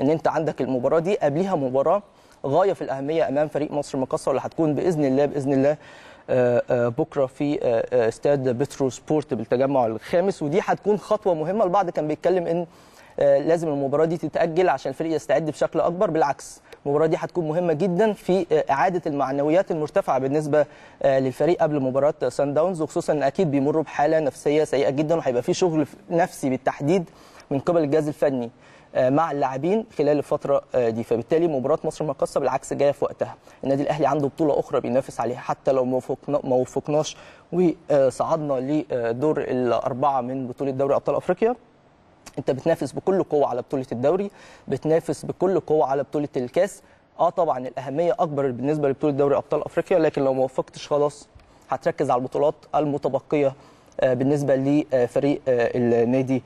إن أنت عندك المباراة دي. قبليها مباراة غاية في الأهمية أمام فريق مصر المقاصه واللي هتكون بإذن الله بإذن الله آه، آه، بكرة في آه، استاد بترو سبورت بالتجمع الخامس. ودي هتكون خطوة مهمة. البعض كان بيتكلم إن لازم المباراة دي تتأجل عشان الفريق يستعد بشكل أكبر. بالعكس المباراة دي هتكون مهمة جدا في إعادة المعنويات المرتفعة بالنسبة للفريق قبل مباراة سان داونز. وخصوصا إن أكيد بيمروا بحالة نفسية سيئة جدا وهيبقى في شغل نفسي بالتحديد من قبل الجهاز الفني. مع اللاعبين خلال الفترة آه، دي. فبالتالي مباراة مصر المقاصه بالعكس جاية في وقتها. النادي الأهلي عنده بطولة أخرى بينافس عليها حتى لو ما وفقنا- ما وفقناش وصعدنا لدور الأربعة من بطولة دوري أبطال أفريقيا. أنت بتنافس بكل قوة على بطولة الدوري بتنافس بكل قوة على بطولة الكاس. آه طبعا الأهمية أكبر بالنسبة لبطولة دوري أبطال أفريقيا لكن لو ما وفقتش خلاص هتركز على البطولات المتبقية آه، بالنسبة لفريق آه، النادي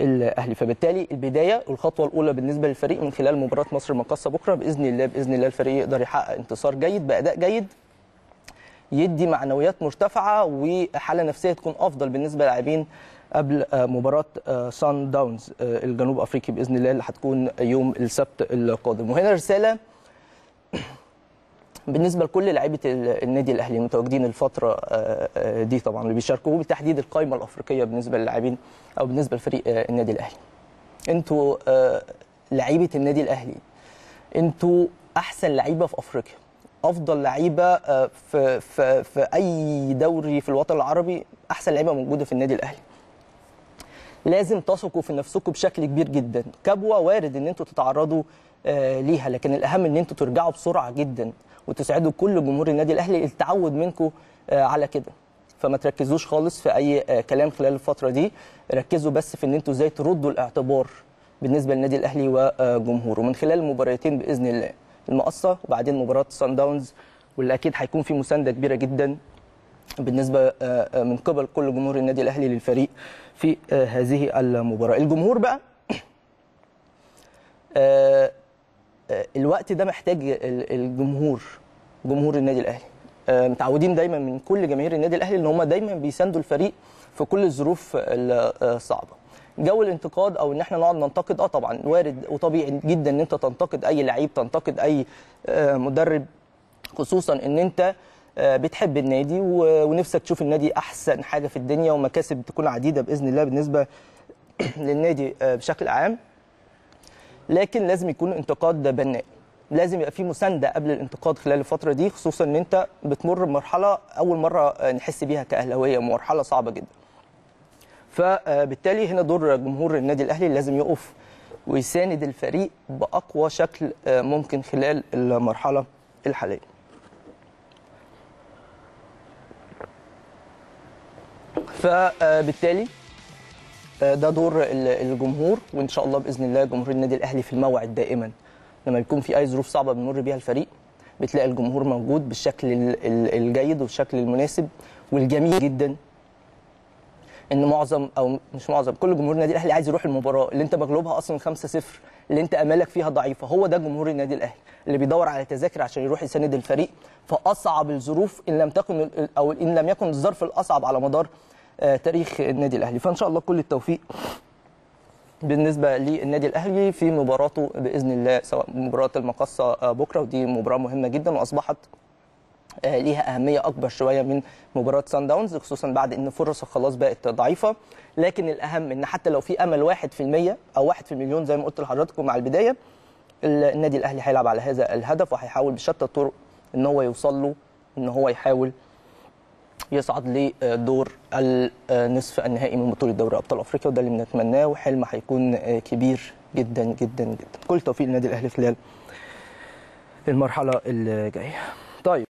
الأهلي. فبالتالي البداية والخطوة الأولى بالنسبة للفريق من خلال مباراة مصر المقاصة بكرة بإذن الله بإذن الله الفريق يقدر يحقق انتصار جيد بأداء جيد يدي معنويات مرتفعة وحالة نفسية تكون أفضل بالنسبة للاعبين قبل آه، مباراة آه، سان داونز آه، الجنوب أفريقي بإذن الله اللي هتكون يوم السبت القادم. وهنا رسالة بالنسبة لكل لعيبه ال- النادي الأهلي المتواجدين الفترة آه، آه، دي طبعا اللي بيشاركوا وبالتحديد القائمة الأفريقية بالنسبة للاعبين أو بالنسبة لفريق آه، النادي الأهلي. أنتوا لعيبه النادي الأهلي أنتوا أحسن لعيبة في أفريقيا أفضل لعيبة في في في أي دوري في الوطن العربي أحسن لعيبة موجودة في النادي الأهلي؟ لازم تثقوا في نفسكم بشكل كبير جدا. كبوة وارد إن أنتوا تتعرضوا آه، ليها. لكن الأهم إن أنتوا ترجعوا بسرعة جدا وتسعدوا كل جمهور النادي الأهلي التعود منكم آه، على كده. فما تركزوش خالص في أي آه، كلام خلال الفترة دي. ركزوا بس في إن أنتوا إزاي تردوا الاعتبار بالنسبة للنادي الأهلي وجمهوره. من خلال المباراتين بإذن الله المقصة وبعدين مباراة سان داونز واللي أكيد هيكون في مساندة كبيرة جدا. بالنسبة آه، آه، من قبل كل جمهور النادي الأهلي للفريق في آه، هذه المباراة. الجمهور بقى الوقت ده محتاج ال- الجمهور جمهور النادي الأهلي. متعودين دايما من كل جماهير النادي الأهلي إن هم دايما بيساندوا الفريق في كل الظروف ال- الصعبه جو الانتقاد أو إن إحنا نقعد ننتقد آه طبعا وارد وطبيعي جدا إن أنت تنتقد أي لعيب تنتقد أي مدرب خصوصا إن أنت بتحب النادي ونفسك تشوف النادي أحسن حاجة في الدنيا ومكاسب تكون عديدة بإذن الله بالنسبة للنادي آه، بشكل عام. لكن لازم يكون انتقاد بناء. لازم يبقى في مساندة قبل الانتقاد خلال الفترة دي خصوصا إن أنت بتمر بمرحلة أول مرة آه، نحس بيها كأهلاوية مرحلة صعبة جدا. فبالتالي هنا دور جمهور النادي الأهلي لازم يقف ويساند الفريق بأقوى شكل آه، ممكن خلال المرحلة الحالية. فبالتالي آه، ده دور ال- الجمهور وإن شاء الله بإذن الله جمهور النادي الأهلي في الموعد دائما. لما يكون في أي ظروف صعبة بنمر بيها الفريق بتلاقي الجمهور موجود بالشكل ال- ال- الجيد والشكل المناسب والجميل جدا. إن معظم أو مش معظم كل جمهور النادي الأهلي عايز يروح المباراة اللي أنت مغلوبها أصلا 5-0 اللي أنت أمالك فيها ضعيفة هو ده جمهور النادي الأهلي اللي بيدور على تذاكر عشان يروح يساند الفريق. في اصعب الظروف إن لم تكن أو إن لم يكن الظرف الأصعب على مدار تاريخ النادي الأهلي. فإن شاء الله كل التوفيق بالنسبة للنادي الأهلي في مباراته بإذن الله سواء مباراة المقصه آه، بكرة. ودي مباراة مهمة جدا وأصبحت آه، ليها أهمية أكبر شوية من مباراة سان داونز خصوصا بعد إن فرصة خلاص بقت ضعيفة. لكن الأهم إن حتى لو في أمل 1% أو 1 في المليون زي ما قلت لحضراتكم مع البداية النادي الأهلي هيلعب على هذا الهدف وهيحاول بشتى الطرق إن هو يوصل له إن هو يحاول يصعد لدور النصف النهائي من بطولة دوري أبطال أفريقيا وده اللي بنتمناه وحلم هيكون كبير جدا جدا جدا. كل توفيق للنادي الأهلي خلال المرحلة الجاية. طيب.